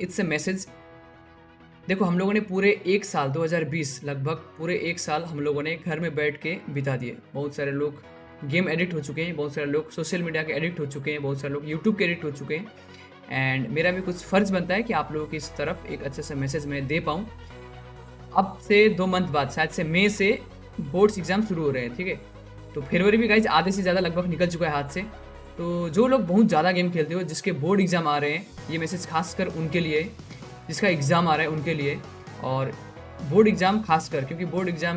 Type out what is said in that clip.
It's a message देखो, हम लोगों ने पूरे एक साल 2020 लगभग पूरे एक साल हम लोगों ने घर में बैठ के बिता दिए। बहुत सारे लोग गेम एडिक्ट हो चुके हैं, बहुत सारे लोग सोशल मीडिया के एडिक्ट हो चुके हैं, बहुत सारे लोग यूट्यूब के एडिक्ट हो चुके हैं। एंड मेरा भी कुछ फ़र्ज़ बनता है कि आप लोगों की इस तरफ़ एक अच्छे से मैसेज मैं दे पाऊँ। अब से दो मंथ बाद, शायद से मई से बोर्ड्स एग्ज़ाम शुरू हो रहे हैं, ठीक है? तो फरवरी भी गाइज़ आधे से ज़्यादा लगभग निकल चुका है हाथ से। तो जो लोग बहुत ज़्यादा गेम खेलते हो, जिसके बोर्ड एग्ज़ाम आ रहे हैं, ये मैसेज खासकर उनके लिए, जिसका एग्ज़ाम आ रहा है उनके लिए, और बोर्ड एग्ज़ाम खास कर क्योंकि बोर्ड एग्ज़ाम